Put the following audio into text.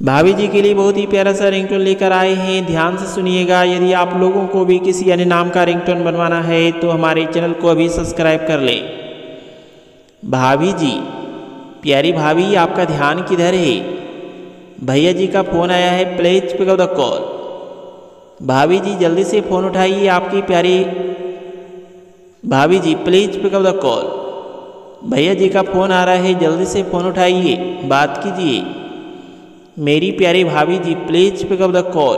भाभी जी के लिए बहुत ही प्यारा सा रिंगटोन लेकर आए हैं। ध्यान से सुनिएगा, यदि आप लोगों को भी किसी अन्य नाम का रिंगटोन बनवाना है तो हमारे चैनल को अभी सब्सक्राइब कर लें। भाभी जी प्यारी भाभी, आपका ध्यान किधर है? भैया जी का फ़ोन आया है प्लीज़ पिक द कॉल भाभी जी जल्दी से फ़ोन उठाइए आपकी प्यारी। भाभी जी प्लीज़ पिक द कॉल भैया जी का फ़ोन आ रहा है, जल्दी से फ़ोन उठाइए। बात कीजिए। मेरी प्यारी भाभी जी please pick up the call